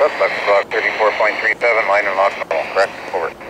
Suspect block 34.37, line and lock, correct, over.